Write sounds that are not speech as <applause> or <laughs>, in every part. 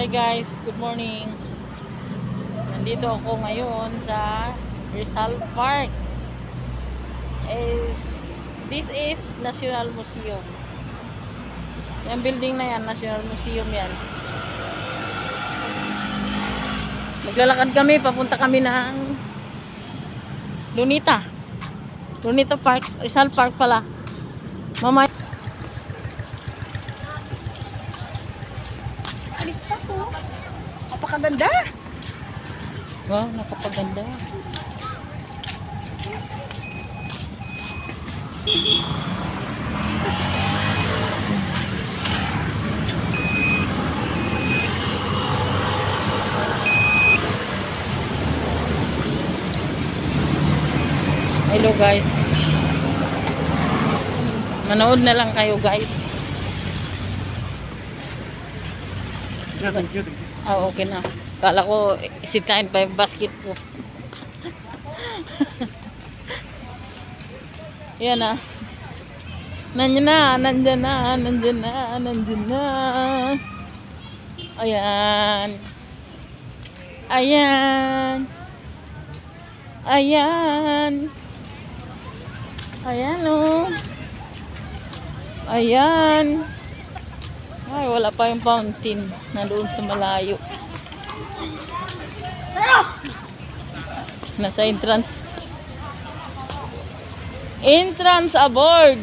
Hi guys, good morning. Nandito ako ngayon sa Rizal Park. Is this is National Museum. Yung building na yan, National Museum yan. Maglalakad kami, papunta kami ng Lunita. Lunita Park, Rizal Park pala. Mamaya Alis na po. Napakaganda. Wow, napakaganda. Hello guys. Manood na lang kayo guys. Ah, okay na. Kala ko, isitahin pa yung basket ko. <laughs> Yan ah. Nandiyan na, nandiyan na, nandiyan na, nandiyan na. Ayan. Ayan. Ayan. Ayan oh. Ayan. Ay, wala pa yung fountain na doon sa malayo. Nasa entrance. Entrance aboard.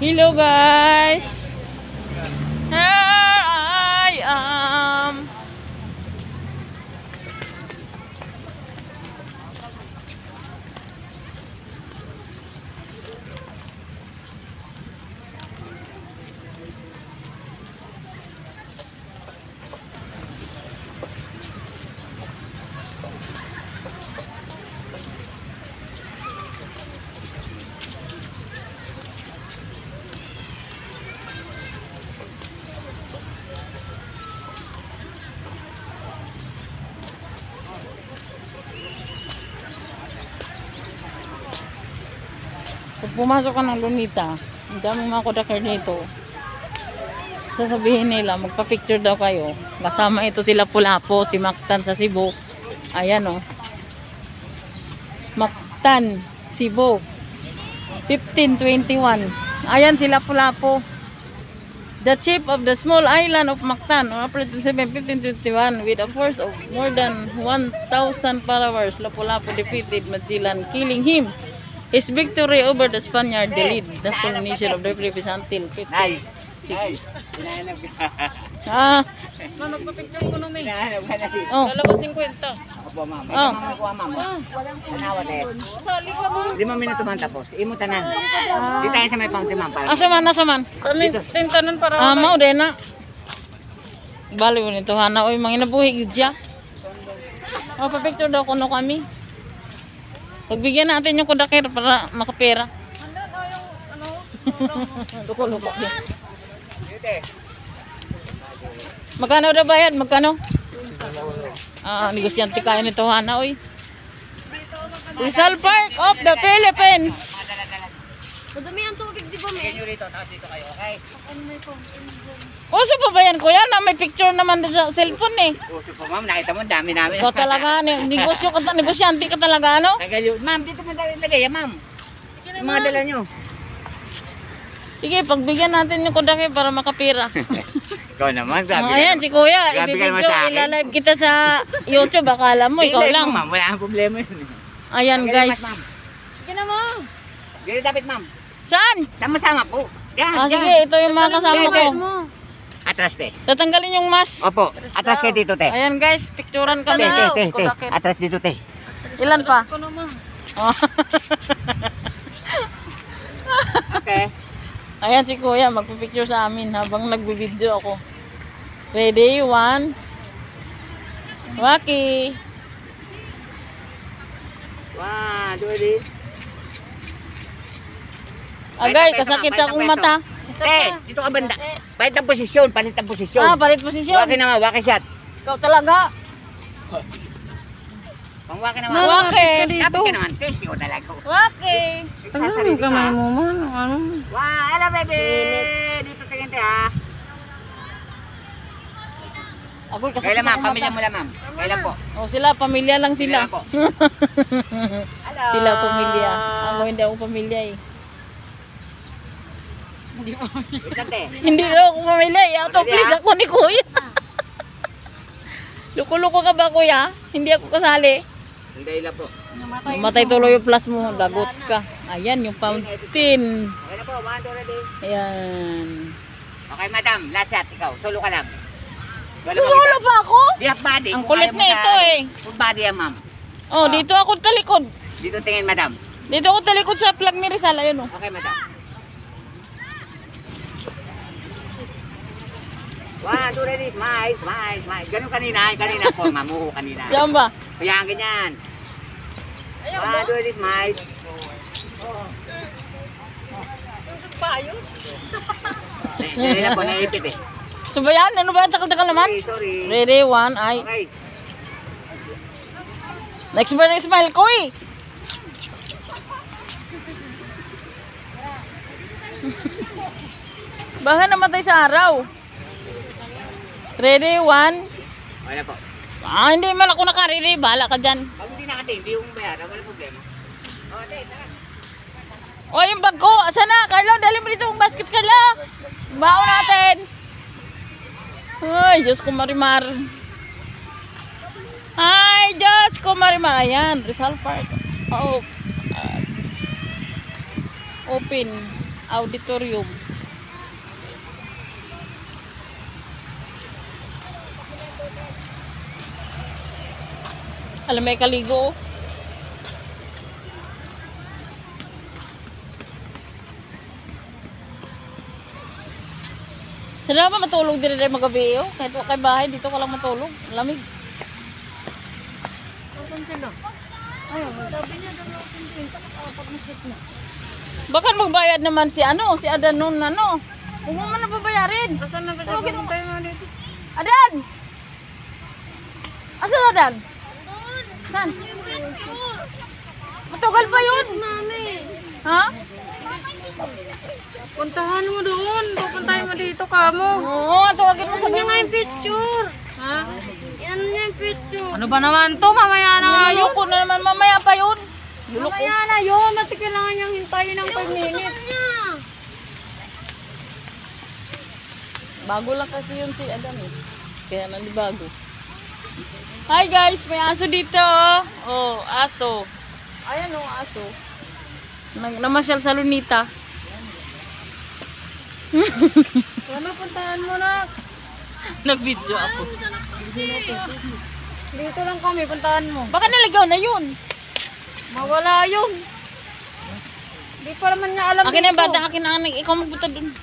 Hello guys. Here I am. Pag pumasok ka ng Lunita, ang daming mga kudakar dito. Sasabihin nila, magpa-picture daw kayo. Kasama ito sila Pulapo, si Mactan sa Cebu. Ayan o. Oh. Mactan, Cebu. 1521. Ayan sila Pulapo. The chief of the small island of Mactan on April 27, 1521 with a force of more than 1,000 followers, Lapu-Lapu defeated Magellan, killing him. His victory over the Spaniard delayed the coronation of the Philippines until 15. Hinahanap ka. Ah, Ma'am, magpa-picture ko nung may. Oh, Kalabasing kwenta. Ako po, ma'am. Ito, Oh. ma'am, nakuha, ma'am. Tanawa tayo. Sali ka mo. Lima minuto man tapos. Imo tanan. Di tayo sa may fountain, ma'am. Para. asa man, asa man. Tintanan para Ah, mao din na. Bali mo nito, hana. Uy, mga inabuhi gid siya. Oh, pa-picture daw kuno kami. Pagbigyan natin yung kudakir para makapera. Luko-luko din. Magkano daw bayad? Magkano? Ah, negosyante kayo nito, Hana, oy. Rizal Park of the Philippines. Madami ang tubig, di ba, may? Ganyo rito, tapos dito kayo, okay? Uso pa ba yan, kuya? Na may picture naman din sa cellphone eh. Uso po, ma'am. Nakita mo, dami namin. Ikaw talaga, negosyo ka, negosyante ka talaga, ano? Tagal yun. Ma'am, dito mo tayo lagay, ah, ma'am. Yung mga dala nyo. Sige, pagbigyan natin yung kudake para makapira. <laughs> Ikaw naman, sabi Oh, ayan, si kuya, Grabe ka naman ibibidyo, sa akin. ilalive kita sa YouTube, akala mo, ikaw lang. ma'am. Wala kang problema yun. Ayan, Tagalimat, guys. ma'am. Sige na, mo. Dito dapat, ma'am. Saan? Sama-sama po. Yan, Ah, yan. sige, ito yung mga kasama ko. Atras, te. Tatanggalin yung mask. Opo, atras kayo dito, te. Ayan, guys, picturean kami. te, te, te. Kudake. Atras dito, te. Ilan pa? Ko naman. Oh. <laughs> Okay. Ayan si kuya, magpipicture sa amin habang nagbibideo ako. Ready? One. Waki. One, two, three. Agay, ang kasakit sa akong ang mata. Te, dito ka banda. Palit ang posisyon, palit ang posisyon. Ah, palit posisyon. Waki naman, waki shot. Ikaw talaga. Pang waki naman. Waki. Dapat ka naman, te. Ikaw talaga. Waki. Ano, kamay mo man? Ano? Wow, hello baby. Dito tingin te ha. Kasi Kailan ma'am? Pamilya mo lang ma'am. Kailan po? Oh, sila pamilya lang sila. Kailan po? <laughs> Hello. sila pamilya. Ako hindi ako pamilya eh. Lang, te. Hindi na ako pamilya. Out of place ako ni Kuya. <laughs> Luko-luko ka ba Kuya? Hindi ako kasali. Hindi lang po. Matay tuloy yung plus mo. Lagot ka. Ayan yung fountain. Okay na po. One, ready. Ayan. Okay, madam. Last shot. Ikaw. Solo ka lang. Solo pa ako? Di half body. Ang kulit na ito eh. Full body yan, ma'am. Oh, dito ako talikod. Dito tingin, madam. Dito ako talikod sa plug ni Rizal. Ayun oh. Okay, madam. One, two, ready. Smile, smile, smile. Ganun kanina. Kanina po, mamuho kanina. Diyan ba? Kaya ganyan. One, two, ready. Smile. Hindi hindi na po, naipit eh. So ba yan? Ano ba? Takal-takal naman. Sorry, sorry. Ready, one, ay. Okay. Next ba na smile ko eh. <laughs> Baka namatay sa araw. Ready, one. Na po. Ah, hindi man ako nakariri. Bahala ka dyan. Pag hindi nakati, hindi yung bayaran, wala problema. Okay, tara. O, yung bag ko. Asa na? Carlo, dali mo dito yung basket, Carlo. Bao natin. Ay, Diyos ko marimar. Ay, Diyos ko marimar. Ayan, Rizal Park. Oh, uh, open auditorium. Alam may kaligo. oh. Sino ba matulog din rin magabi oh? Kahit kay bahay, dito ka lang matulog. Ang Lamig. Baka magbayad naman si ano, si Adan nun ano. Huwag mo man nababayarin. Asan na ba siya? Tawagin mo. Tayo mo dito. Adan! Asan Adan? Saan? Matagal pa yun. Mami. Ha? Puntahan mo doon. Pupuntahin mo dito kamo. Oo, tawagin mo sabi mo. yung picture. Ha? Yan niya yung picture. Ano ba naman to? Mamaya na nga yun. Luloko na naman. Mamaya pa yun. Luloko. Mamaya na yun. Mati kailangan niyang hintayin ng 5 minutes. Bago lang kasi yun si Adam eh. Kaya nandi bago. Hi guys, may aso dito. Oh, aso. Ayan oh, aso. Nag namasyal sa Lunita. Ano puntahan mo na? Nag-video ako. Dito lang kami. Puntahan mo. Baka naligaw na yun. Mawala yun. Di pa naman niya alam Akin na yung bata, akin na anak. Ikaw magpunta dun.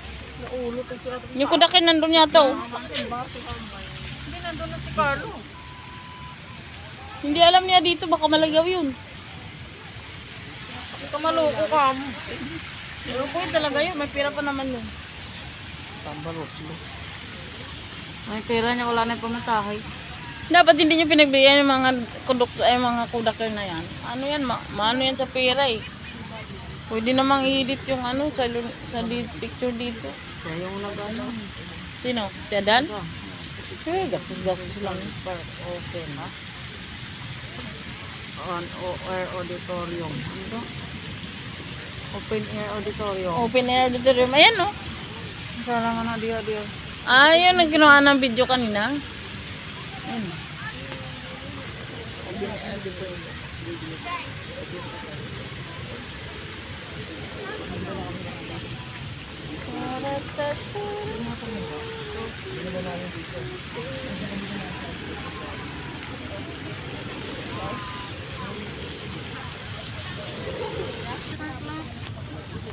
Yung kudakin nandun yata oh. Hindi nandun na si Carlo. Hindi alam niya dito, baka malagaw yun. Ka kamo. Pero po yun talaga yun, may pira pa naman yun. May pera niya. Wala na yung pamatahay. Dapat hindi nyo pinagbigyan yung mga kudok, ay mga kudakir na yan. Ano yan, ma maano yan sa pera eh. Pwede namang i-edit yung ano sa, sa di- picture dito. Siya yung nag-ano. Sino? Si Adan? Eh, gastos-gastos lang. Open. Ha? On air auditorium. Ano? Open air auditorium. Open air auditorium. Ayan no. Sana nga na diyo diyo. Ah, yun ang ginawa ng video kanina. Ayun.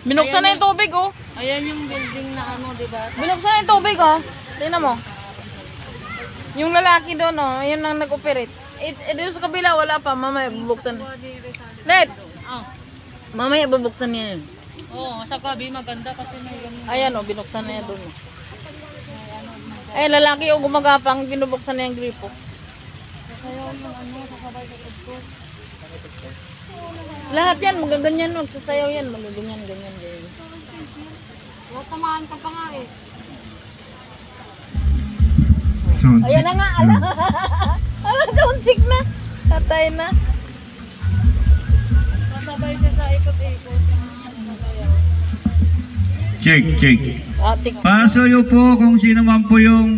Binuksan na yung tubig oh. Ayan yung building na ano, di ba? Binuksan na yung tubig, oh. Tingnan mo. Yung lalaki doon, oh. Ayun ang nag-operate. Eh, eh, doon sa kabila, wala pa. Mamaya bubuksan. Let! Ah. Mamaya bubuksan niya yun. Oo, sa gabi maganda kasi may ganun. Ayan, oh. Binuksan na yan doon. Oh. Ay, lalaki, oh. Gumagapang. Binubuksan na yung gripo. Kaya yung ano, kakabay sa ko. Lahat yan, magaganyan. Magsasayaw yan. Magaganyan, ganyan, ganyan. Huwag tamaan ka pa nga eh. Sound Ayan check. na nga, ala. ala, don't check na. Tatay na. Kasabay siya sa ikot-ikot. Check, check. Ah, check. Pasuyo po kung sino man po yung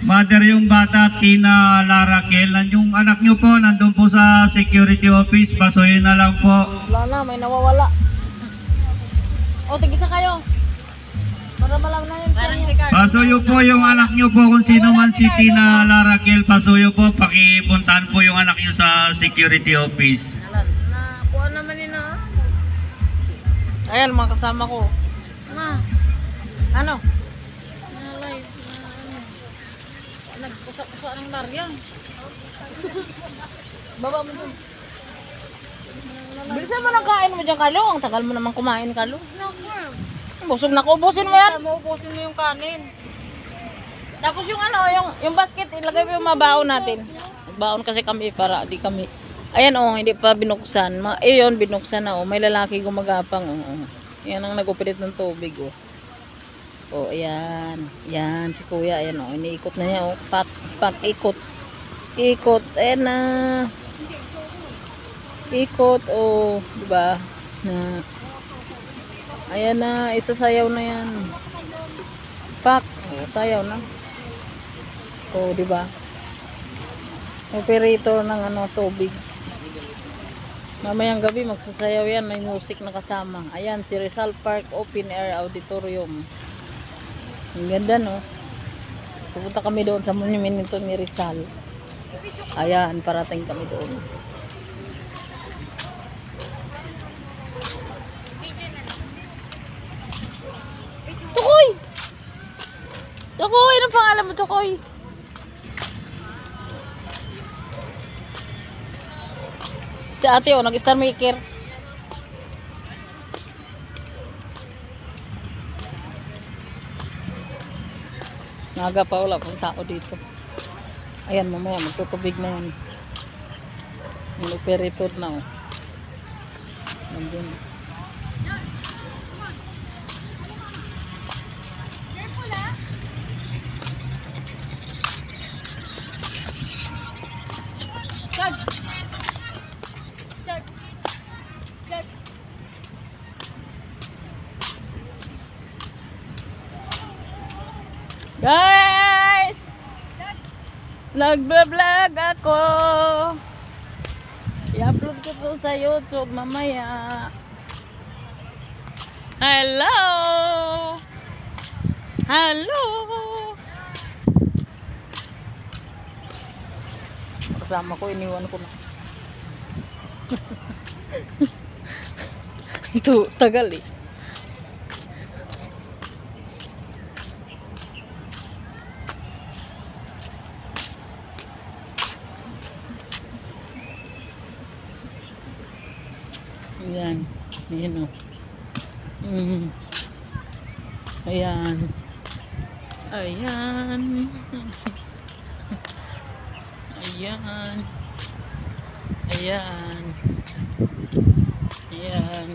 mother yung bata at kina Lara Kel. Yung anak nyo po nandun po sa security office. Pasuyo na lang po. Wala na, may nawawala. O, tigisa kayo. Para malam na yun. Parang si Carl. Pasuyo po yung anak nyo po kung sino man si Tina Lara Kel. Pasuyo po. Pakipuntahan po yung anak nyo sa security office. Nakuha naman yun ah. Ayan, mga kasama ko. Ma, Ano? nalay, na ano. Nagpusa-pusa ng Maryang. <laughs> Baba mo dun. Bilisan mo ng kain mo dyan, Carlo. Ang tagal mo naman kumain. Naku, Busog na ko. Ubusin mo yan. maubusin mo yung kanin. Tapos yung ano, yung, yung basket, ilagay mo yung mabaon natin. Nagbaon kasi kami para di kami. Ayan oh, hindi pa binuksan. Ma eh yun, binuksan na oh. May lalaki gumagapang oh. oh. Yan ang nagupilit ng tubig oh. Oh, ayan. Yan, si kuya, ayan oh. Iniikot na niya oh. Pak, pak, ikot. Ikot, ayan na. Ikot, oh. Diba? Na. Ayan na, isasayaw na yan. Pak, oh, sayaw na. Oh, di ba? Operator ng ano, tubig. Mamayang gabi magsasayaw yan, may music na kasama. Ayan, si Rizal Park Open Air Auditorium. Ang ganda, no? Pupunta kami doon sa monument nito ni Rizal. Ayan, parating kami doon. Tukoy! Tukoy! Anong pangalan mo, Tukoy? Si ate, oh, nag-star maker. Naga pa wala pang tao dito. Ayan, mamaya magtutubig na yan. Yung operator na, oh. Nandun. Guys! Nagbablog ako. I-upload ko to sa YouTube mamaya. Hello! Hello! Kasama ko, iniwan ko na. <laughs> Ito, tagal eh. Ayan. Ayan o. Mm. Ayan. Ayan. <laughs> Ayan. Ayan. Ayan.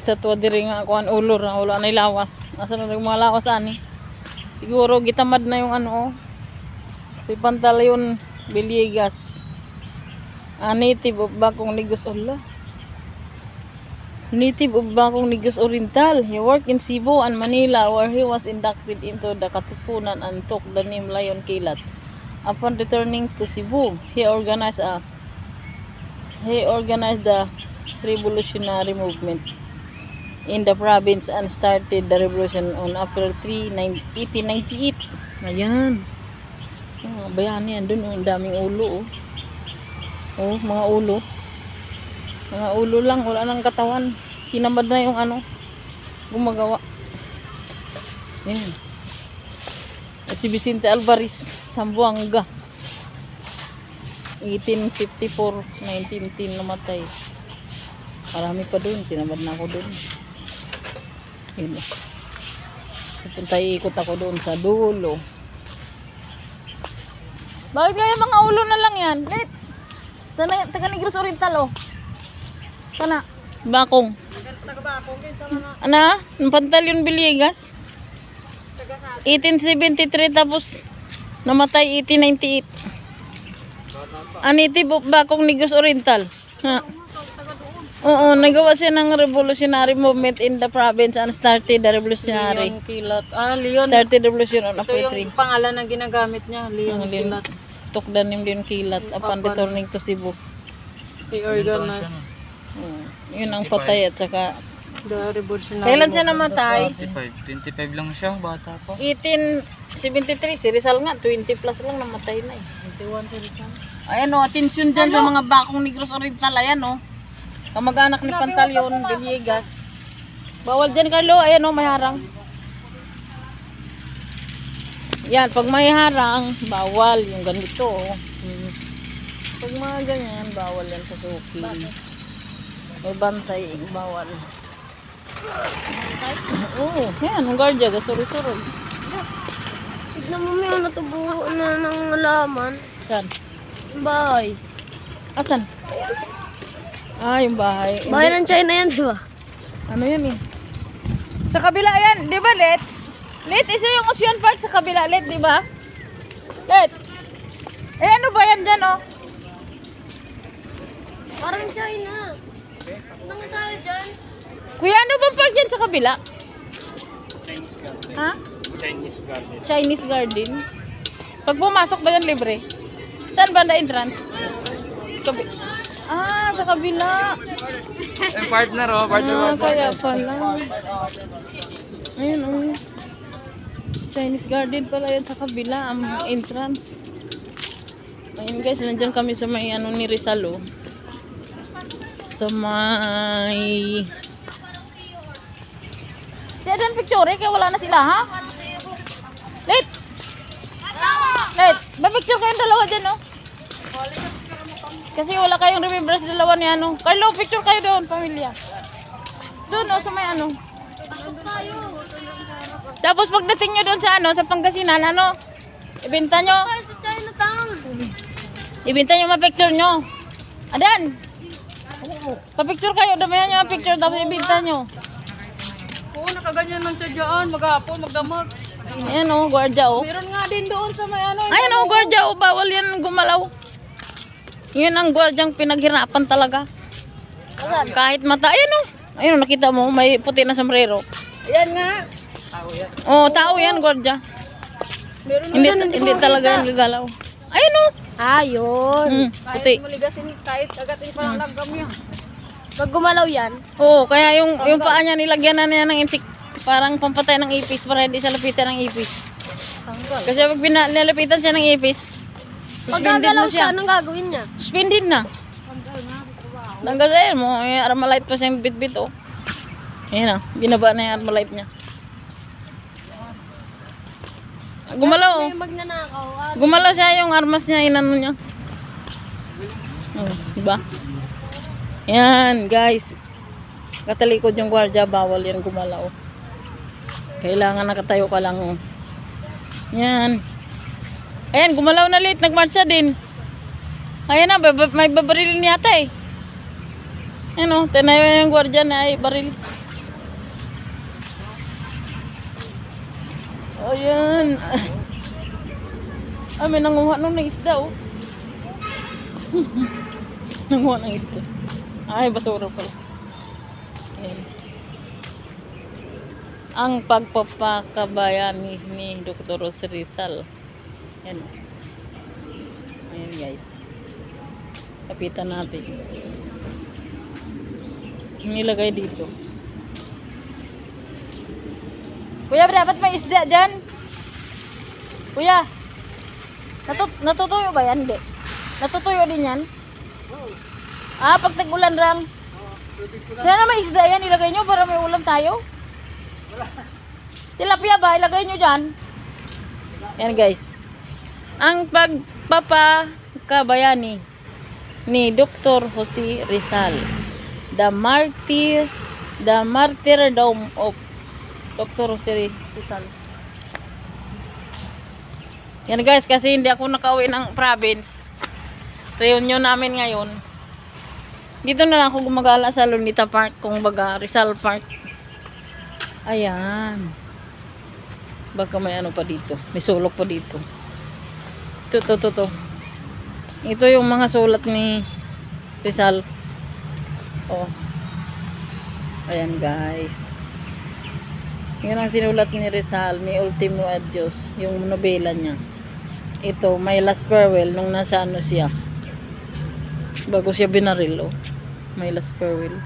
Ay mga estatwa diri nga kuan ulor na wala na lawas. Asa na mga lawas ani? Siguro gitamad na yung ano oh. Si Pantaleon Villegas. A native of Bakong Negros Ola. Native of Bakong Negros Oriental. He worked in Cebu and Manila where he was inducted into the Katipunan and took the name Lion Kilat. Upon returning to Cebu, he organized a he organized the revolutionary movement in the province and started the revolution on April 3, 1898. Ayan. Oh, mga bayani yan dun. oh, daming ulo. Oh. oh, mga ulo. Mga ulo lang. Wala nang katawan. Tinamad na yung ano. Gumagawa. Ayan. At si Vicente Alvarez, Sambuanga. 1854, 1910 namatay. Marami pa doon. Tinamad na ako doon. Oh. Pupunta ikot ako doon sa dulo. Bakit kaya mga ulo na lang yan? Lit! Taga, taga Negros Oriental oh. Sana. Bakong. Sa mga Ana? Ang Pantalyon Villegas? 1873 tapos namatay 1898. Aniti Bakong Negros Oriental. Ha? Oo, nagawa siya ng revolutionary movement in the province and started the revolutionary. Leon Kilat. Ah, Leon. Started the revolution on Ito April yung pangalan na ginagamit niya. 3. Leon Leon, Kilat. tukdan yung Leon Kilat upon returning to Cebu. I-organize. Oo, yun ang patay at saka The revolutionary. Kailan siya namatay? 25. 25 lang siya, bata pa. 1873. Si Rizal nga, 20 plus lang namatay na eh. 21 si Rizal. Ayan o, attention dyan sa mga bakong Negros Oriental. Ayan o. Kamag-anak ni Pantaleon, Villegas. Bawal dyan, Carlo. Ayan o, may harang. Yan, pag may harang, bawal. Yung ganito o. Hmm. Pag mga ganyan, bawal yan sa suki. May bantay, bawal. Oo, yan, ang guardia, gasuri-suri. Tignan mo may natuburo na ng alaman. Saan? Bahay. At saan? Ah, yung bahay. Bahay ng China yan, di ba? Ano yan eh? Sa kabila yan, di ba, Let? Let, isa yung Ocean Park sa kabila, Let, di ba? Let! Eh, ano ba yan dyan, oh? Parang China. Ano nga tayo dyan? Kuya, ano bang park dyan sa kabila? Chinese garden. Ha? Chinese garden. Chinese garden? Pag pumasok ba yan libre? Saan ba na entrance? Kabi ah, sa kabila. Eh, partner oh, partner. Ah, kaya pala. Ayun, oh. Chinese garden pala yan sa kabila, ang entrance. Ayun guys, nandyan kami sa may ano ni Rizal, oh. Sa may... Siya dyan picture, eh, kaya wala na sila, ha? Late! Late! May picture kayong dalawa dyan, oh. Kasi wala kayong remembrance dalawa ni ano. Carlo, picture kayo doon, pamilya. Doon, oh, sa may ano. Tapos pagdating nyo doon sa ano, sa Pangasinan, ano, ibenta nyo, ibenta nyo ma-picture nyo. Adan! Pa-picture kayo, damayan nyo ang picture, tapos ibenta nyo. Oo, nakaganyan lang siya dyan. Maghapon, magdamag. Ayan oh, gwardiya oh. Meron nga din doon sa may ano. Ayan oh, gwardiya oh, bawal yan gumalaw. Yun ang gwardyang pinaghirapan talaga. Kahit mata, ayan oh. Ayun, oh, nakita mo, may puti na sombrero. Ayan nga. Oh, tao yan, gwardiya. Meron Hindi, hindi talaga yan gagalaw. Ayun oh. Ah, yun. Mm, puti. kahit maligasin, kahit agatin pa lang langgam niya. Pag gumalaw yan, Oo, kaya yung, yung paa niya nilagyan na niya ng insik, parang pampatay ng ipis para hindi siya lapitan ng ipis. Kasi pag bina, nilalapitan siya ng ipis, suspended na siya, anong gagawin niya? Suspended na. Tanggal sa mo, eh, armalite pa siyang bit-bit oh. Ayan na, binaba na yung armalite niya. Gumalaw. Ah, Gumalaw siya yung armas niya, inano niya. Oh, diba? Yan, guys. Katalikod yung gwardiya, bawal yan gumalaw. Kailangan nakatayo ka lang. Oh. Yan. Ayan, gumalaw na late. Nagmarcha din. Ayan na, bab- may babarilin yata eh. Ayan o, tinayo yung gwardiya na ay baril. Ayan. Ah, may nanguha nung ng isda oh. <laughs> nanguha ng isda. Ay, basura pala. Ayan. Ang pagpapakabayan ni, Dr. Jose Rizal. Ayan. Ayan guys. Kapitan natin. Nilagay dito. Kuya, dapat may isda dyan. Kuya, natut natutuyo ba yan? Hindi. Natutuyo din yan? Ah, pag tag-ulan rang. Sana may isda yan, ilagay nyo para may ulam tayo. Tilapia ba? Ilagay nyo dyan. Yan guys. Ang pagpapakabayani ni Dr. Jose Rizal. the martyr, the martyrdom of Dr. Siri Rizal. Yan guys, kasi hindi ako nakauwi ng province. Reunion namin ngayon. Dito na lang ako gumagala sa Lunita Park, kung baga Rizal Park. Ayan. Baka may ano pa dito. May sulok pa dito. Ito, ito, ito, ito. Ito yung mga sulat ni Rizal. Oh. Ayan guys. Yan ang sinulat ni Rizal. May ultimo adios. Yung nobela niya. Ito, may last farewell nung nasa ano siya. Bago siya binaril, oh. May last farewell.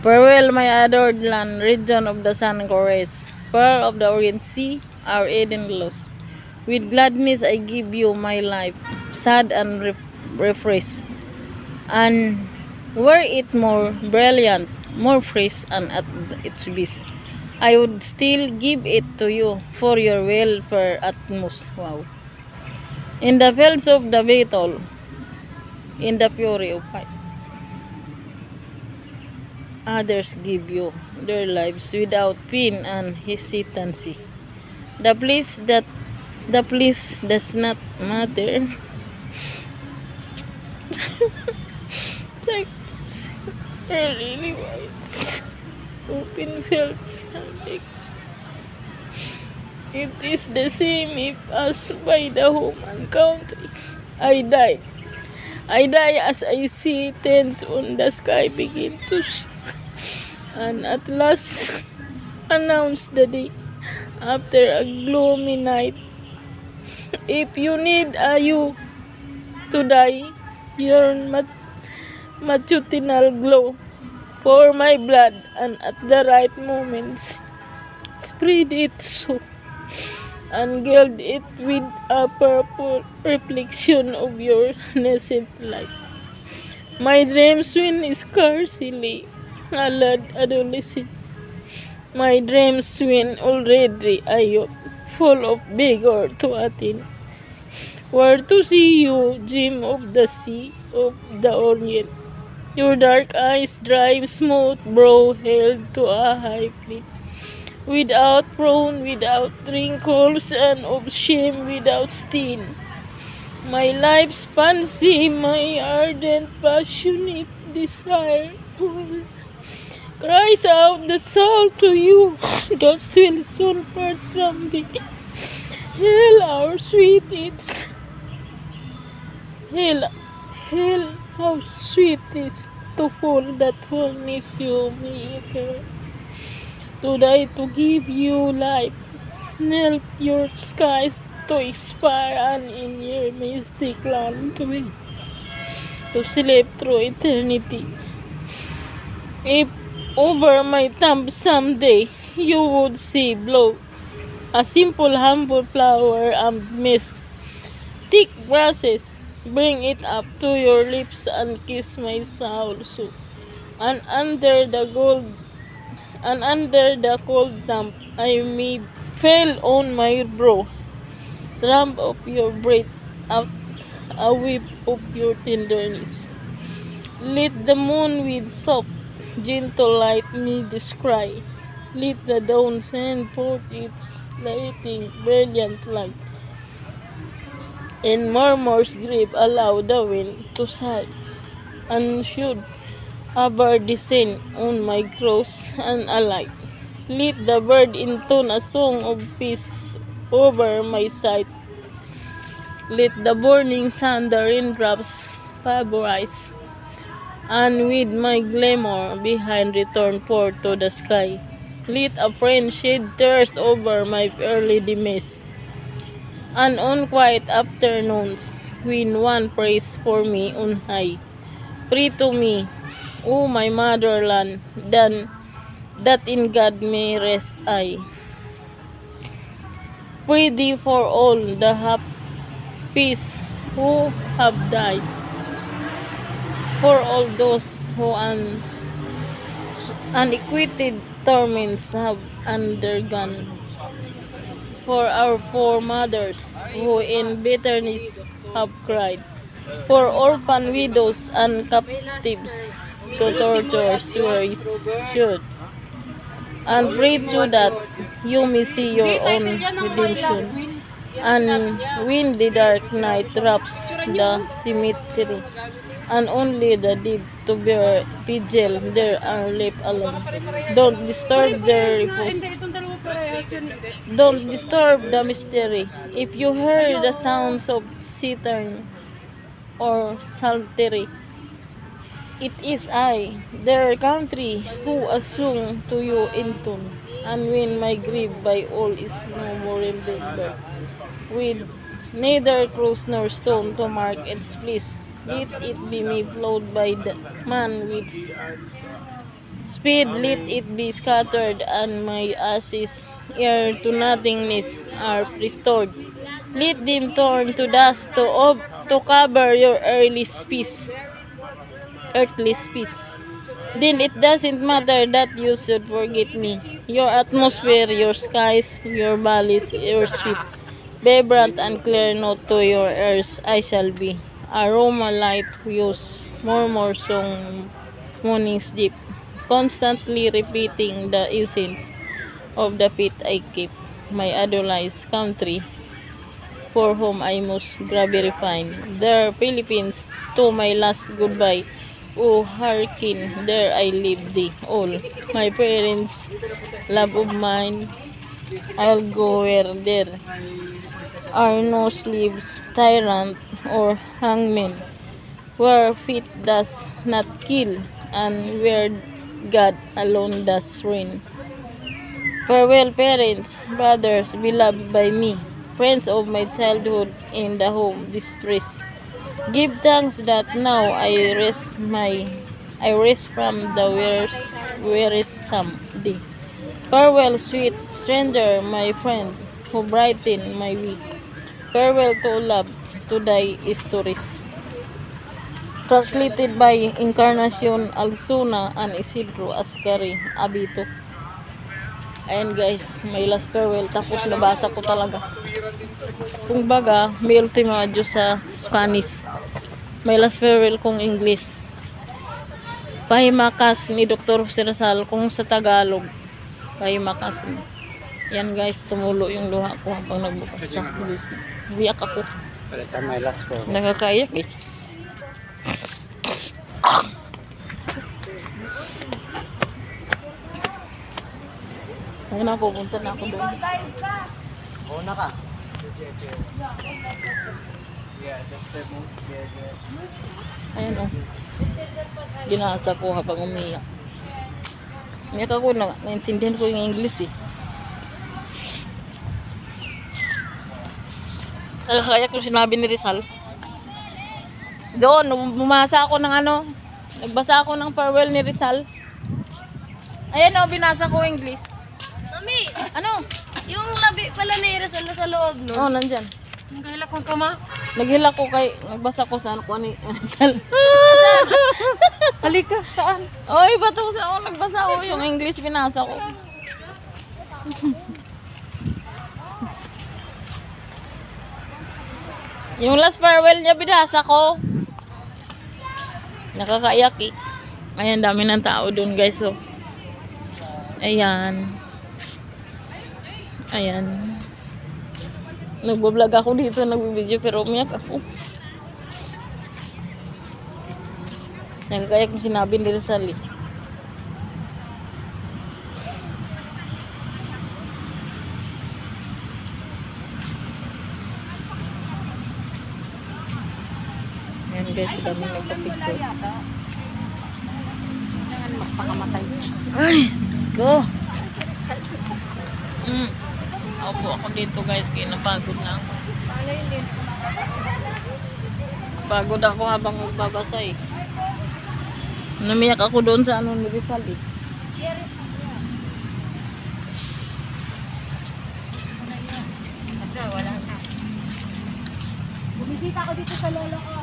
Farewell, my adored land, region of the sun chorus, pearl of the Orient Sea, our Eden lost. With gladness I give you my life, sad and ref- refreshed. And were it more brilliant, more fresh and at its best, I would still give it to you for your welfare at most. Wow. In the fields of the battle, in the fury of fight, others give you their lives without pain and hesitancy. The place that the place does not matter. Text really whites. Open field. It is the same if as by the human country. I died. I die as I see tents on the sky begin to sh- and at last <laughs> announce the day after a gloomy night. If you need a you to die, your mat- matutinal glow for my blood and at the right moments spread it so and gild it with a purple reflection of your <laughs> nascent light. My dreams when scarcely a lad adolescent. My dreams when already a youth, full of vigor to attain. where to see you, gem of the sea of the Orient. Your dark eyes drive smooth brow held to a high plea without frown, without wrinkles, and of shame without stain. My life's fancy, my ardent, passionate desire cries out the soul to you, that will soon part from thee. Hail our sweet Hail, hail, how sweet is to fall that fullness you make to die to give you life. Melt your skies to expire and in your mystic land to be to sleep through eternity. If over my tomb someday you would see blow a simple humble flower and mist. Thick grasses bring it up to your lips and kiss my soul so and under the gold and under the cold damp I may fell on my brow, drum of your breath out a whip of your tenderness. Let the moon with soft, gentle light me descry. Let the dawn send forth its lighting, brilliant light. And murmurs grief allow the wind to sigh, and should bird descend on my cross and alight. Let the bird intone a song of peace over my sight. Let the burning sun the raindrops favorize, and with my glamour behind return forth to the sky. Let a friend shed tears over my early demise, and on quiet afternoons, when one prays for me on high. Pray to me, O my motherland, then that in God may rest I. Pray thee for all the hap peace who have died, for all those who un unacquitted torments have undergone, for our poor mothers who in bitterness have cried, for orphan widows and captives to torture where you should. And pray to that you may see your own redemption. And when the dark night wraps the cemetery, and only the dead to bear vigil there are left alone. Don't disturb their repose. Don't disturb the mystery. If you hear the sounds of citern or psaltery, it is I, their country, who assume to you in tune. And when my grief by all is no more remembered, with neither cross nor stone to mark its place, let it be me flowed by the man with speed, let it be scattered, and my ashes ere to nothingness are restored. Let them turn to dust to, ob- to cover your early peace, earthly peace. Then it doesn't matter that you should forget me. Your atmosphere, your skies, your valleys, your sweet, vibrant and clear note to your ears I shall be. Aroma light views, murmur song, morning's deep, constantly repeating the essence of the pit I keep, my idolized country, for whom I most gravely. There, Philippines, to my last goodbye. Oh, hearken, there I leave thee, all. My parents, love of mine, I'll go where there are no slaves, tyrant, or hangmen, where feet does not kill, and where God alone does reign. Farewell, parents, brothers, beloved by me, friends of my childhood in the home distress. Give thanks that now I rest my I rest from the wearis- wearisome day. Farewell, sweet stranger, my friend, who brighten my week. Farewell to love, to thy stories. Translated by Encarnacion Alsuna and Isidro Ascari Abito. Ayan guys, may last farewell. Tapos nabasa ko talaga. Kung baga, may ultima adios sa Spanish. May last farewell kong English. Pahimakas ni Dr. Jose Rizal kung sa Tagalog. Pahimakas ni. Yan guys, tumulo yung luha ko habang nagbukas sa bus. Biyak ako. Nakakaiyak eh. Ayun na, pupunta na ako doon. Una ka. Ayun o. Ginasa ko habang umiyak. Umiyak ako, na, naintindihan ko yung English eh. Kaya ko sinabi ni Rizal. Doon, bumasa ako ng ano, nagbasa ako ng farewell ni Rizal. Ayan o, binasa ko English. Mami, Ano? yung labi pala ni Rizal na sa loob, no? Oh, nandyan. Ang kahila kong kama. Naghila ko kay, nagbasa ko sa ano ko ni Rizal. <laughs> Halika, saan? Oy, bato sa ako nagbasa ko yung English binasa ko. <laughs> yung last farewell niya binasa ko. Nakakaiyak eh. Ayan, dami ng tao doon guys. So. Ayan. Ayan. Nagbablog ako dito, nagbibideo pero umiyak ako. Nagkaya kung sinabi ni Rizal eh. Guys, dami nagpa-picture. Ay, let's go. Mm. Opo ako dito guys, kaya napagod na ako. Pagod ako habang magbabasa eh. Namiyak ako doon sa ano ni Rizal eh. Bumisita ko dito sa lolo ko.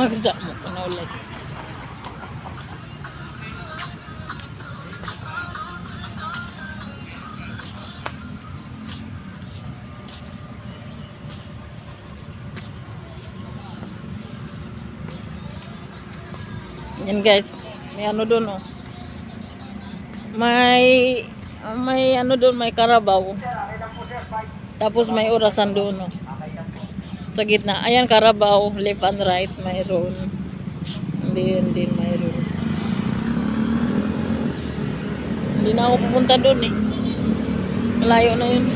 Magsa mo na ulit. Yan guys, may ano doon oh. May may ano doon, may karabaw. Tapos may orasan doon oh. Sa gitna. Ayan karabaw, left and right mayroon. Hindi yun din mayroon. Hindi na ako pupunta doon eh. Malayo na yun.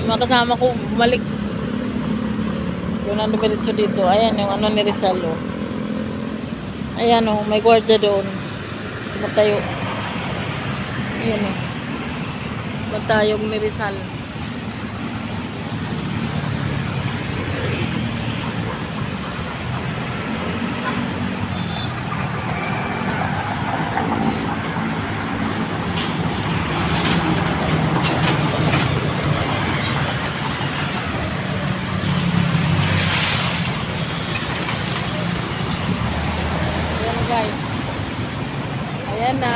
Yung mga kasama ko, bumalik. Yung na dumiretso dito. Ayan yung ano ni Rizal oh. Ayan o, may gwardiya doon. Tumatayo. Ayan o. Matayong ni Rizal. Ayan guys. Ayan na.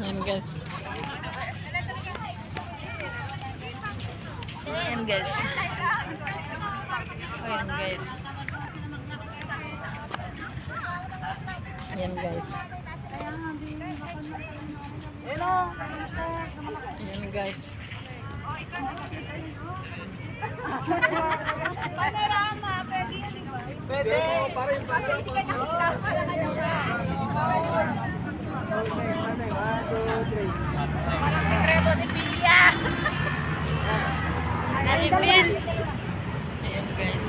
Ayan guys. Ayan guys. Ayan guys. Ayan guys. Ayan guys. Ayan guys.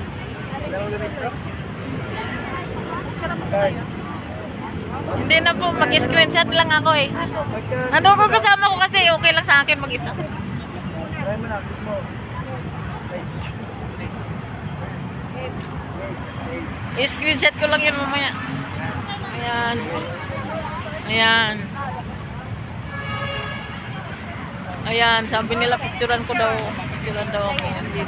Hindi na po, mag-screenshot lang ako eh. Ano ko kasama ko kasi okay lang sa akin mag-isa. I-screenshot ko lang yun mamaya. Ayan. Ayan. Ayan, sabi nila picturean ko daw. Picturean daw ako. Hindi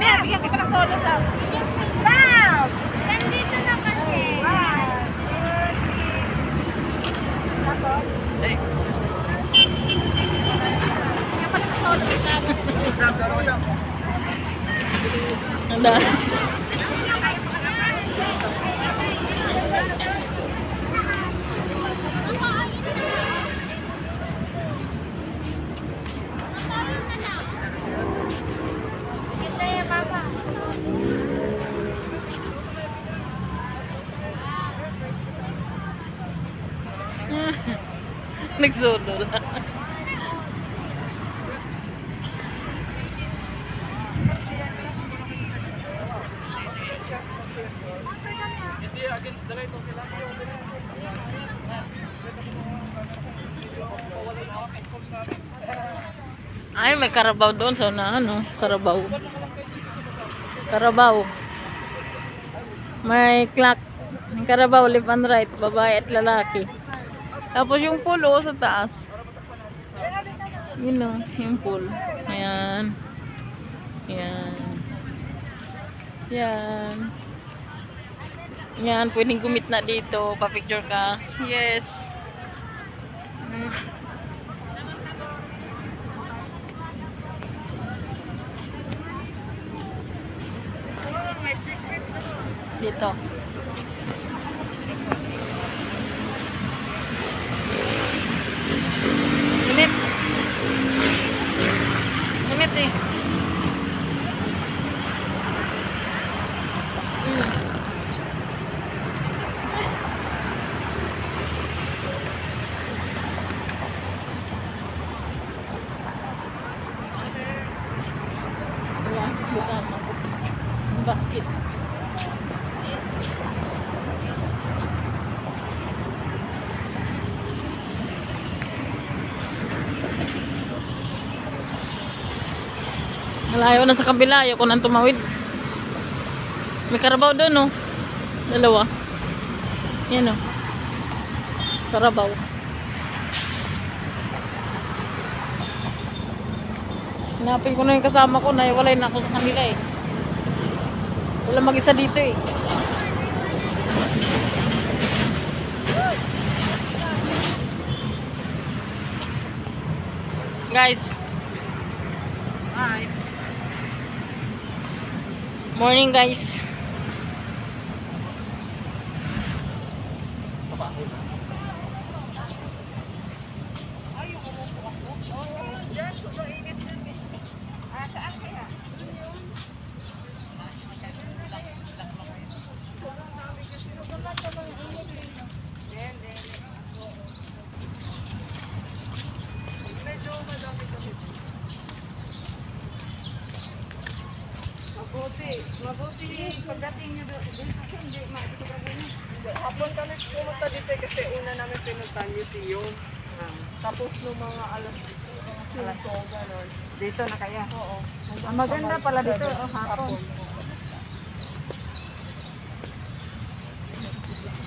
Mer, bigyan kita ng solo sa... Wow! Nandito na kasi. Anda. Ito Nagsudo na. Ay, may karabaw doon. So, na ano, karabaw. Karabaw. May clock. Karabaw, left and right. Babae at lalaki. Tapos yung pool oh, sa taas. Yun o, yung pool. Ayan. Ayan. Ayan. Ayan, pwedeng gumit na dito. Pa-picture ka. Yes. Dito. Init. ate. Na sa kabila. Ayoko nang tumawid. May karabaw doon, no? Dalawa. Yan, no? Karabaw. Hinapin ko na yung kasama ko, naiwalay na ako sa kanila eh. Wala mag-isa dito eh. Guys. Hi. Morning guys. Hapon kami pumunta dito kasi una namin pinuntahan museum. Tapos nung mga alas alas 5 gano'n. Dito na kaya. Oo. Ang maganda pala dito, oh, hapon.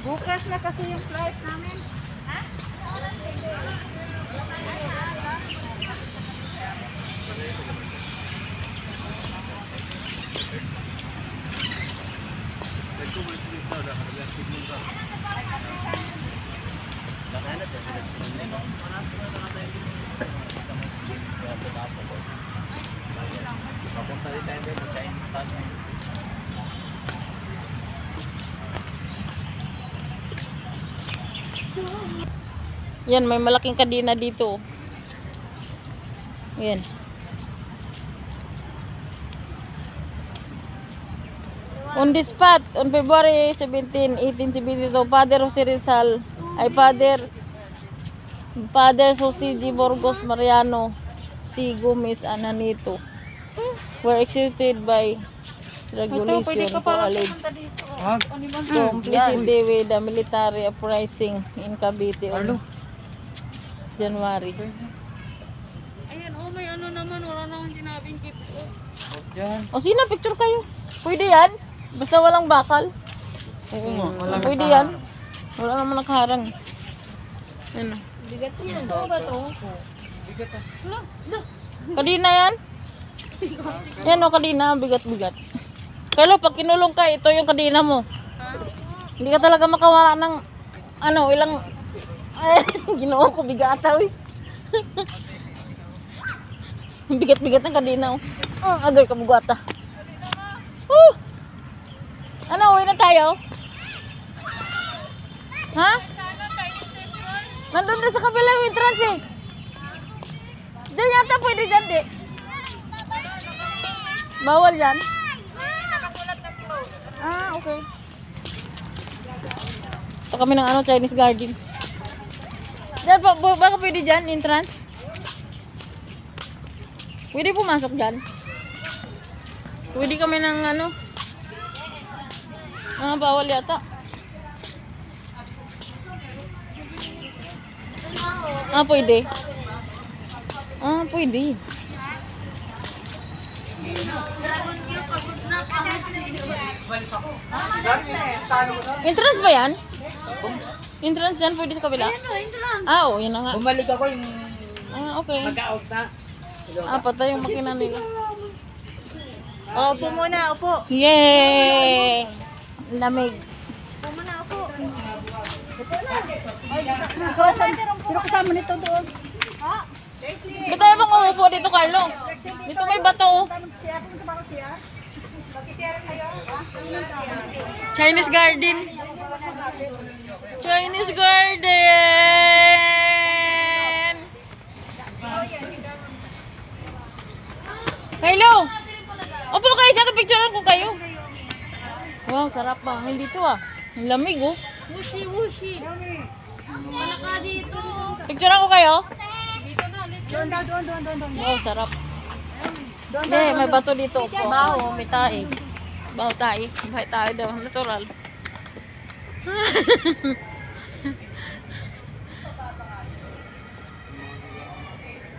Bukas na kasi yung flight namin. Yan, may malaking kadina dito. Yan. On the spot, on February 17, 1872, Father Jose Rizal, ay Father, Father Jose G. Burgos Mariano, C. Gomez Ananito, were executed by regulation for alleged complicity with the military uprising in Cavite on January. Ayan, oh, may ano naman. Wala nang sinabing keep off. Diyan. O sino, picture kayo. Pwede yan? Basta walang bakal. Oo nga. Wala Pwede yan. Wala naman nakaharang. Ano? Bigat niyan. Oo ba to? Kadina yan? Yan o, kadina. Bigat-bigat. Kalo, pag kinulong ka, ito yung kadina mo. Hindi ka talaga makawala ng, ano, ilang, ay, <laughs> ginawa ko bigata, uy. <laughs> Bigat-bigat ng kadina, oh. Oh, agay ka bugata. Woo! Ano, uwi na tayo? Ha? Nandun na sa kabila yung entrance eh. Diyan yata pwede dyan, di. Bawal dyan? Ah, okay. Ito kami ng ano, Chinese garden. Diyan, pa, bu- baka pwede dyan, entrance? Pwede pumasok dyan? Pwede kami ng ano? Ah, bawal yata. Ah, pwede. Ah, pwede. Entrance ba yan? Entrance yan, pwede sa kabila? Ah, oo, yun na nga. Bumalik ako yung Ah, okay. mag-out na. Ah, patay yung makina nila. Opo muna, opo. Yay! Lamig. Sino kasama nito doon? Ba't tayo bang umupo dito, Carlo? Dito may bato. oh. Chinese garden. Chinese garden. Hello. Opo kayo dyan, picturean ko kayo. Wow, sarap ba? Hindi to ah. Ang lamig oh. Wushi, wushi. Wala ka dito. Picturean ko kayo. Doon daw, doon, doon, doon, doon. Wow, sarap. Hindi, may bato dito po. Baho, may tae. Baho tae. Bahay tae daw. Natural. <laughs>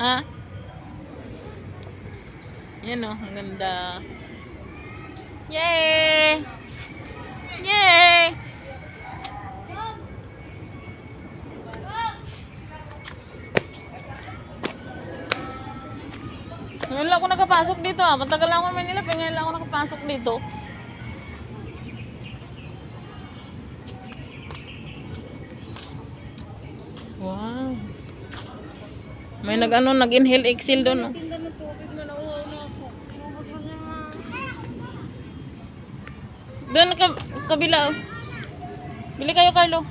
Ha? Yan o, ang ganda. Yay! Yay! Ngayon lang ako nakapasok dito ah. Matagal lang ako ng Manila, pero eh. ngayon lang ako nakapasok dito. Wow! May nag-ano, nag-inhale exhale doon. Oh. Doon ka, kabila. oh. Bili kayo, Carlo.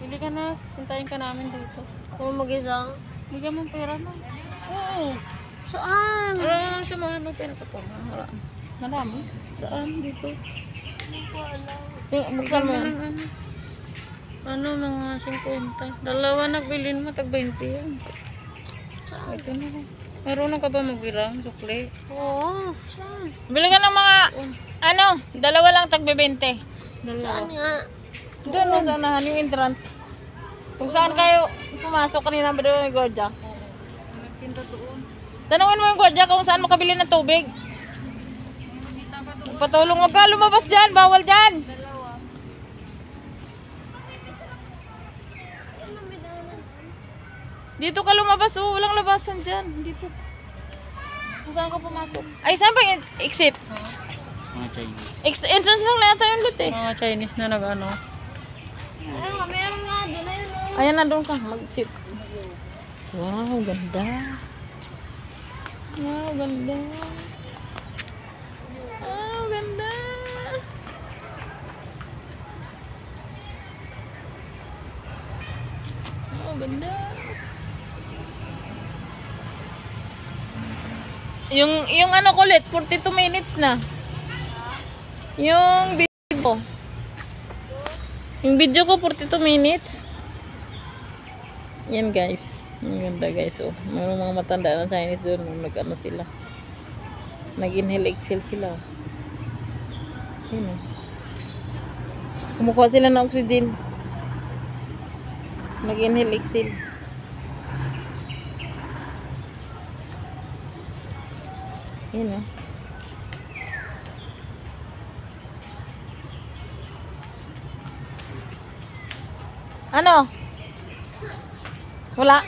Bili ka na. Puntayin ka namin dito. Kung mag-isa. Bigyan mo ng pera na. Oo. Saan? Marami sa mga ano, pera ko po. Marami. Marami. Saan? Dito. Hindi ko alam. Buksan mo. Ano, mga 50. Dalawa nagbilin mo, tag 20 yan. Saan? Ito na. Marunong ka ba magbilang, sukli? Oo. Saan? Bili ka ng mga, ano, dalawa lang tag 20. Saan Dalawa. nga? Doon mo sa unahan yung entrance. Kung saan kayo pumasok kanina ba doon yung gwardiya? Tanungin mo yung gwardiya kung saan makabili ng tubig. Patulong wag ka lumabas dyan, bawal dyan. Dito ka lumabas, oh, walang labasan dyan. Dito. Saan ka pumasok? Ay, saan ba yung exit? Mga Chinese. Ex- entrance lang na yata yung loot eh. Mga Chinese na nag-ano. Ayun nga, meron nga. Doon na yun. oh. Ayan na doon ka, mag-sit. Wow, ganda. Wow, ganda. Wow, ganda. Wow, ganda. Yung, yung ano kulit, 42 minutes na. Yung video. Yung video ko, 42 minutes. Yan guys. Ang ganda guys. Oh. May mga matanda na Chinese doon. Nag-ano sila. Nag-inhale exhale sila. oh. Yan oh. Kumukuha sila ng oxygen. Nag-inhale exhale. Yan oh. Ano? Wala?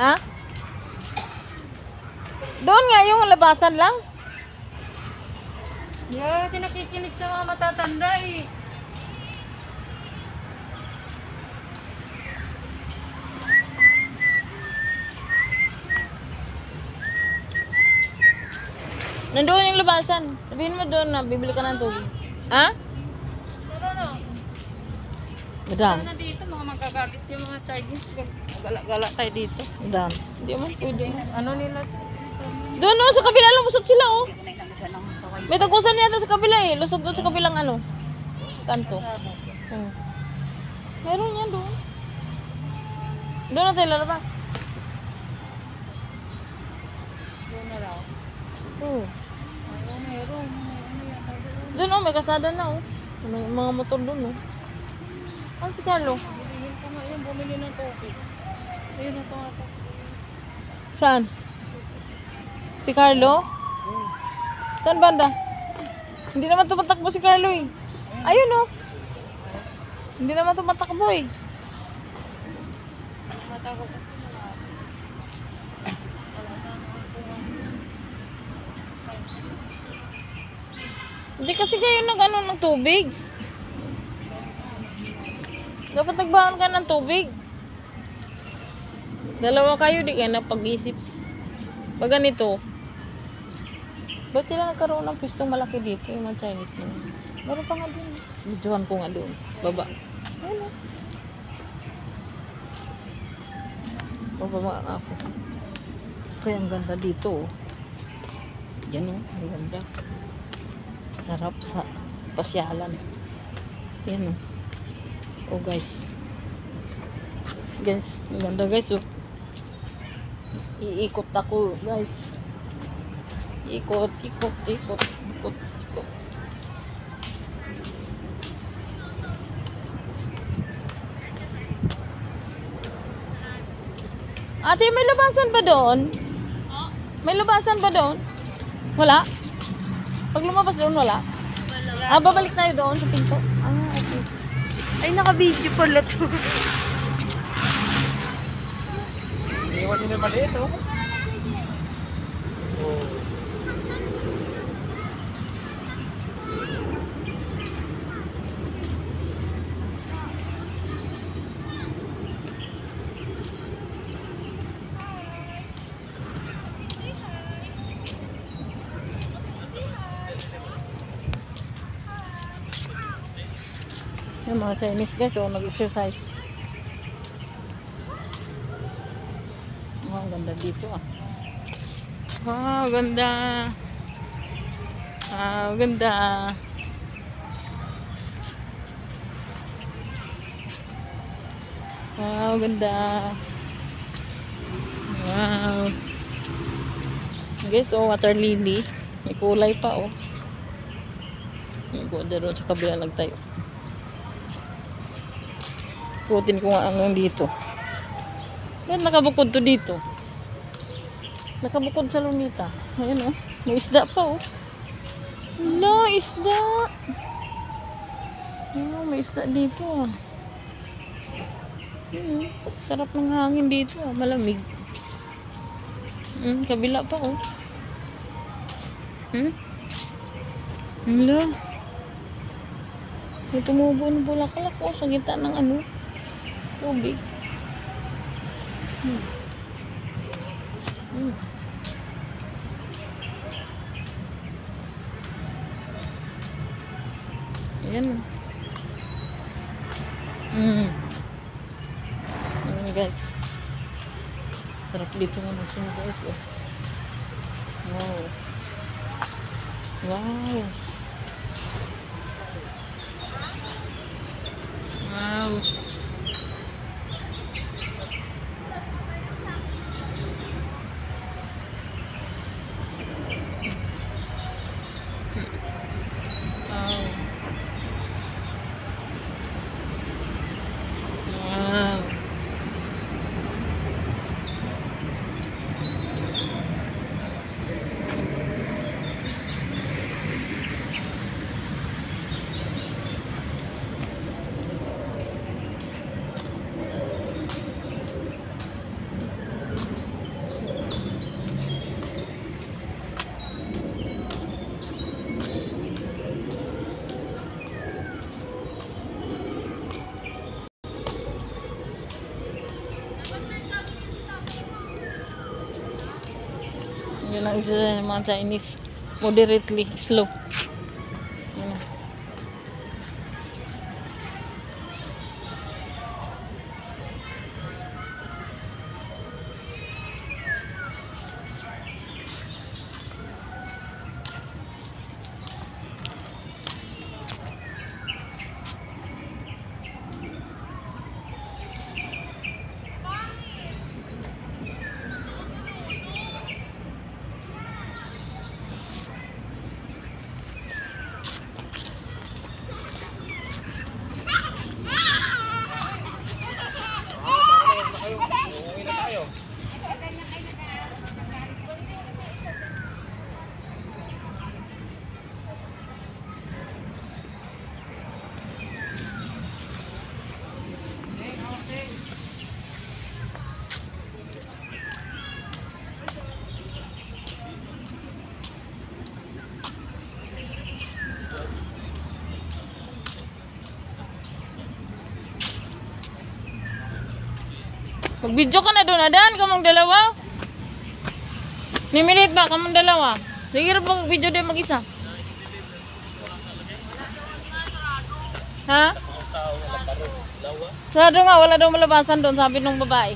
Ha? Doon nga yung labasan lang. Yeah, tinakikinig sa mga matatanda eh. Nandoon yung labasan. Sabihin mo doon na bibili ka ng tubig. Ha? Pero no, Madam. na dito, mga magkagalit yung mga Chinese. Gala-gala tayo dito. Madam. Hindi mo pwede. Ano nila? Doon oh, sa kabila lumusot sila oh. May tagusan yata sa kabila eh. Lusot doon sa kabilang ano. Kanto. Hmm. Meron yan doon. Doon na tayo lalabas. Doon na raw. Oo. Meron? Doon oh, may kasada na oh. May mga motor doon oh. Ah, si Carlo. Bilihin ko nga yan, bumili ng tubig. Ayun na ito ata. Saan? Si Carlo? Saan banda? Hindi naman tumatakbo si Carlo eh. Ayun oh. Hindi naman tumatakbo eh. Matakot ako. Hindi kasi kayo nag ano ng tubig. Dapat nagbahan ka ng tubig. Dalawa kayo, di kayo napag-isip. Pag ganito, ba't sila nagkaroon ng pistong malaki dito, yung mga Chinese na? Meron pa nga doon. Videohan ko nga doon. Baba. Ayun o. Bababa nga ako. Kaya ang ganda dito oh. Yan o, ang ganda. Sarap sa pasyalan. Yan o. Oh guys. Guys, ang ganda guys oh. Iikot ako guys. Ikot, ikot, ikot, ikot, ikot. Ate, may labasan ba doon? May labasan ba doon? Wala? Pag lumabas doon, wala? Ah, babalik tayo doon sa pinto. Ah, okay. Ay, naka-video pala to. Iwan nila maliit, oh. Mga Chinese guys, oh, nag-exercise. Oh, ang ganda dito ah. Wow, ganda. Wow, ganda. Wow, ganda. Wow. Guys, oh, water lily. May kulay pa, oh. Yung ganda doon sa kabila lang. Kutin ko nga hanggang dito. Yan, nakabukod to dito. Nakabukod sa lunita. Ayan, oh. May isda pa, oh. Hala, isda. Oh, may isda dito, ah. Sarap ng hangin dito, ah. Malamig. Hmm, kabila pa, oh. Hmm? Hala. May tumubo ng bulaklak, oh, sa gitna ng ano, tubig. Hmm. Hmm. Ayan. Mm. Ayan guys. Sarap dito nga natin guys. Wow. Wow. Wow. Wow. Yun ang isa sa mga Chinese. Moderately slow. Mag-video ka na doon, Adan. Kamong dalawa. Nimilit ba? Kamong dalawa. Sige rin mag-video din mag-isa. Ha? Sarado nga, wala daw malabasan doon, sabi nung babae.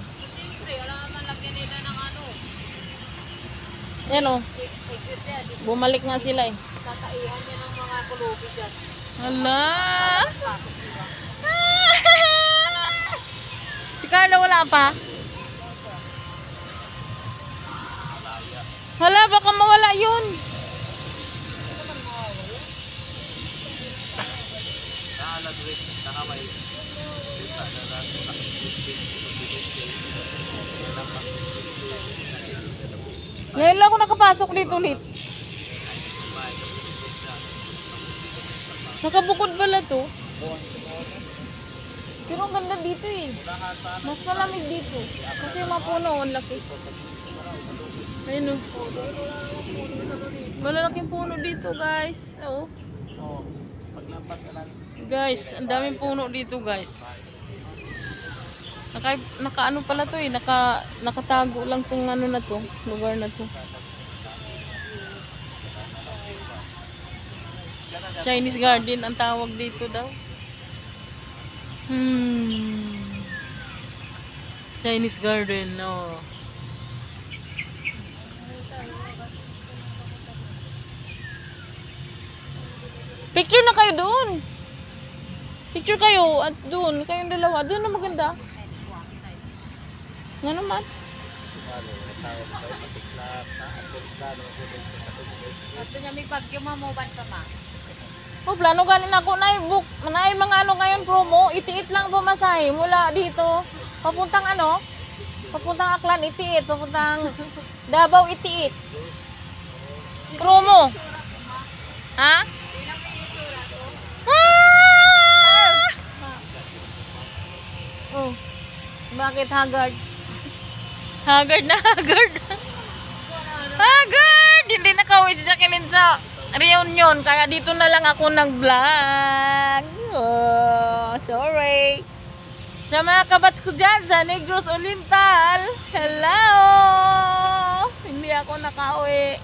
Yan o. Bumalik nga sila eh. Hala! si Carla wala pa? Hala, baka mawala yun. Ngayon lang ako nakapasok dito ulit. Nakabukod pala to. Pero ang ganda dito eh. Mas malamig dito. Kasi yung puno, ang laki. Ayun oh. Malalaking puno dito guys. Oh. Guys, ang daming puno dito guys. Naka, naka ano pala to eh, naka, nakatago lang tong ano na to, lugar na to. Chinese garden ang tawag dito daw. Hmm. Chinese garden, no. Picture na kayo doon. Picture kayo at doon, kayong dalawa. Doon na maganda. Nga naman. Ito niya may bagyo mamuban ka ma. Oh, plano galing ako na book. Na mga ano ngayon promo, itiit lang pumasahe mula dito. Papuntang ano? Papuntang Aklan itiit, papuntang Davao itiit. Promo. Ha? Ah! Oh. Bakit haggard? Haggard na <laughs> haggard. haggard! Hindi na kawit sa kinin sa reunion. Kaya dito na lang ako nag-vlog. Oh, sorry. Sa mga kabats ko dyan sa Negros Oriental. Hello! Hindi ako nakauwi.